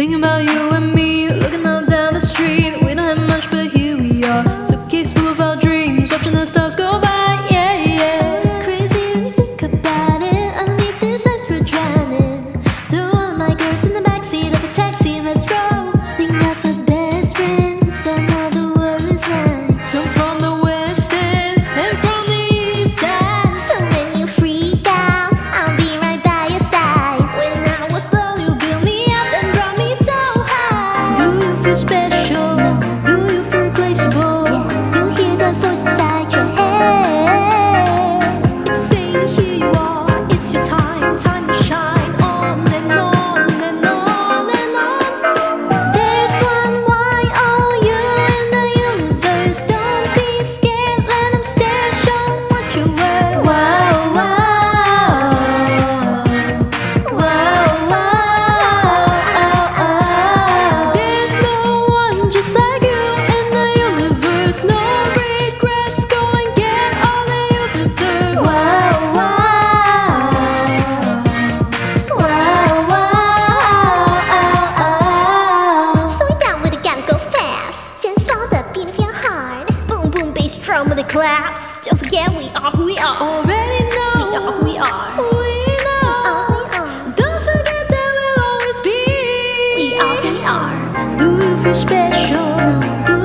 Thinking about you and me much. these drum with the claps. Don't forget we are who we are. Already know we are who we are. We know. We are, we are. Don't forget that we'll always be. We are who we are. Do you feel special? No. Do